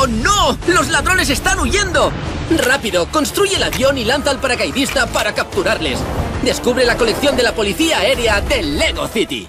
¡Oh, no! ¡Los ladrones están huyendo! ¡Rápido! Construye el avión y lanza al paracaidista para capturarles. Descubre la colección de la policía aérea de Lego City.